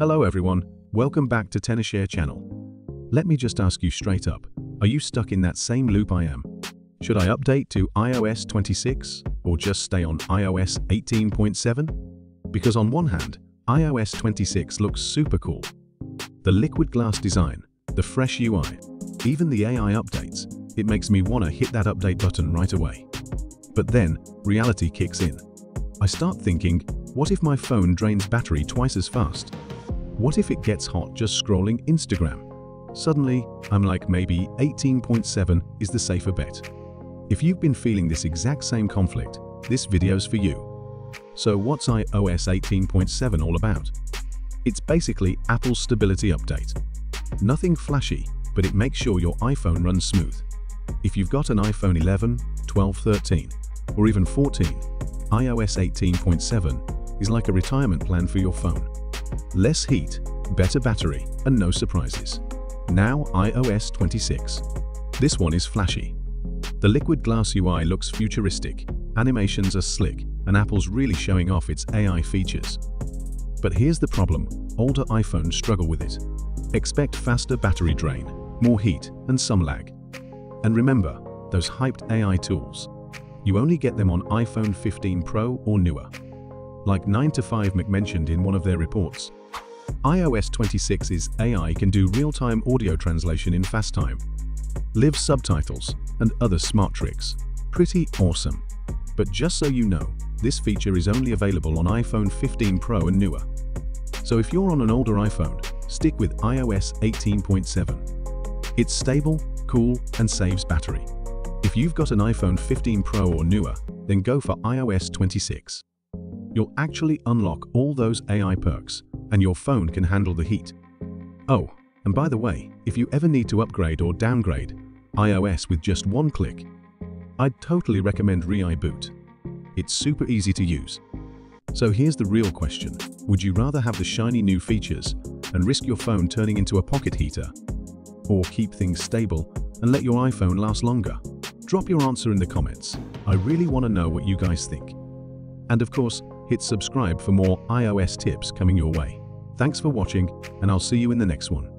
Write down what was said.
Hello everyone, welcome back to Tenorshare channel. Let me just ask you straight up, are you stuck in that same loop I am? Should I update to iOS 26 or just stay on iOS 18.7? Because on one hand, iOS 26 looks super cool. The liquid glass design, the fresh UI, even the AI updates, it makes me wanna hit that update button right away. But then, reality kicks in. I start thinking, what if my phone drains battery twice as fast? What if it gets hot just scrolling Instagram? Suddenly, I'm like maybe 18.7 is the safer bet. If you've been feeling this exact same conflict, this video's for you. So what's iOS 18.7 all about? It's basically Apple's stability update. Nothing flashy, but it makes sure your iPhone runs smooth. If you've got an iPhone 11, 12, 13, or even 14, iOS 18.7 is like a retirement plan for your phone. Less heat, better battery, and no surprises. Now iOS 26. This one is flashy. The liquid glass UI looks futuristic, animations are slick, and Apple's really showing off its AI features. But here's the problem, older iPhones struggle with it. Expect faster battery drain, more heat, and some lag. And remember, those hyped AI tools. You only get them on iPhone 15 Pro or newer. Like 9 to 5 Mac mentioned in one of their reports, iOS 26's AI can do real-time audio translation in FaceTime, live subtitles, and other smart tricks. Pretty awesome. But just so you know, this feature is only available on iPhone 15 Pro and newer. So if you're on an older iPhone, stick with iOS 18.7. It's stable, cool, and saves battery. If you've got an iPhone 15 Pro or newer, then go for iOS 26 you'll actually unlock all those AI perks, and your phone can handle the heat. Oh, and by the way, if you ever need to upgrade or downgrade iOS with just one click, I'd totally recommend ReiBoot. It's super easy to use. So here's the real question. Would you rather have the shiny new features and risk your phone turning into a pocket heater? Or keep things stable and let your iPhone last longer? Drop your answer in the comments. I really want to know what you guys think. And of course, hit subscribe for more iOS tips coming your way. Thanks for watching, and I'll see you in the next one.